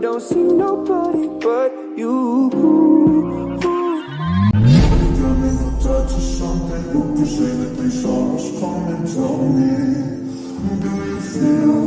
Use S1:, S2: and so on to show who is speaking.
S1: don't see nobody but you.
S2: Got me hooked touch of something. You can say that they saw us coming. Tell me, do you feel?